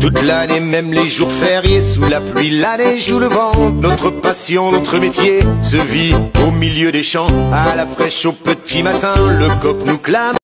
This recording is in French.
Toute l'année, même les jours fériés, sous la pluie, la neige ou le vent, notre passion, notre métier se vit au milieu des champs, à la fraîche au petit matin, le coq nous clame.